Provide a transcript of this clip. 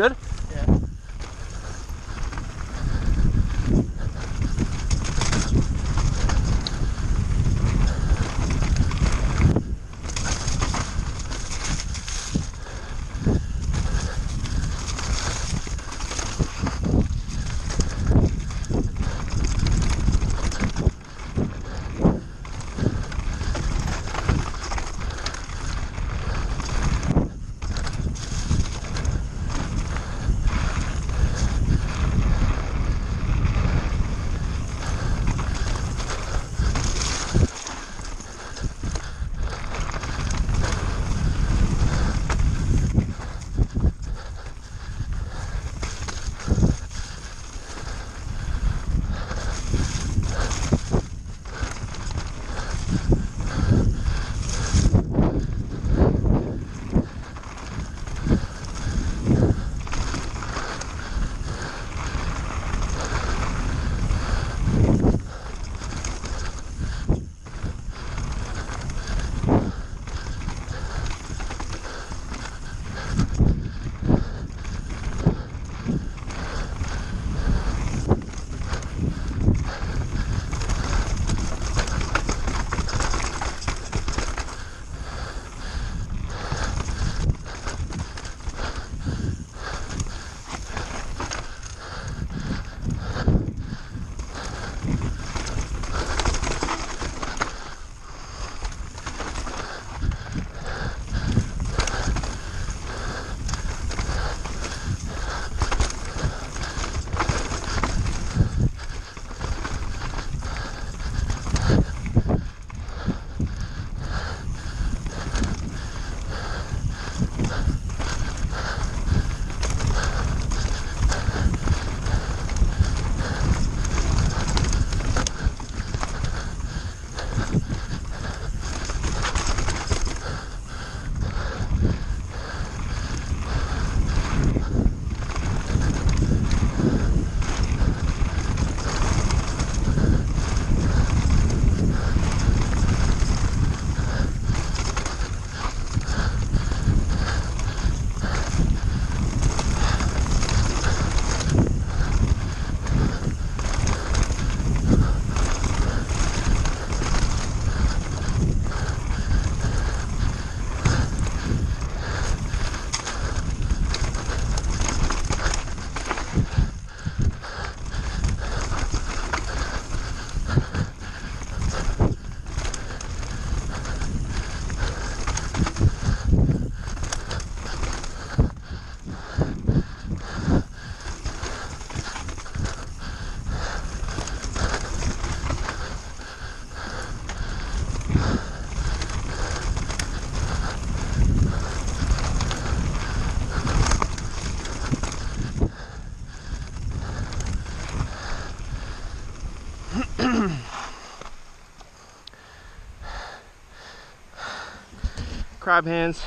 Good? Crab hands